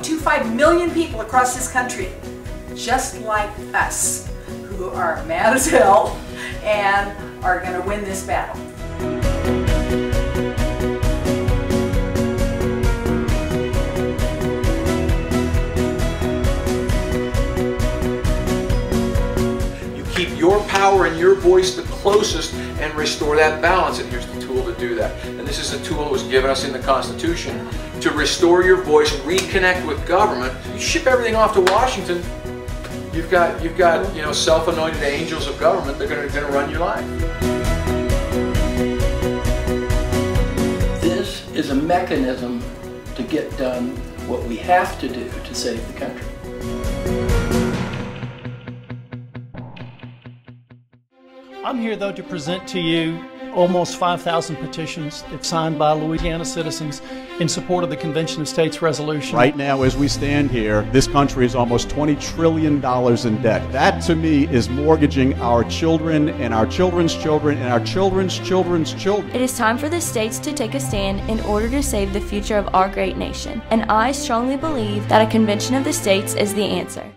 1.25 million people across this country just like us who are mad as hell and are going to win this battle. Your power and your voice the closest and restore that balance. And here's the tool to do that. And this is a tool that was given us in the Constitution to restore your voice, reconnect with government. You ship everything off to Washington. You've got you've got you know self-anointed angels of government. They're going to, going to run your life. This is a mechanism to get done what we have to do to save the country. I'm here, though, to present to you almost 5,000 petitions signed by Louisiana citizens in support of the Convention of States resolution. Right now, as we stand here, this country is almost $20 trillion in debt. That, to me, is mortgaging our children and our children's children and our children's children's children. It is time for the states to take a stand in order to save the future of our great nation. And I strongly believe that a convention of the states is the answer.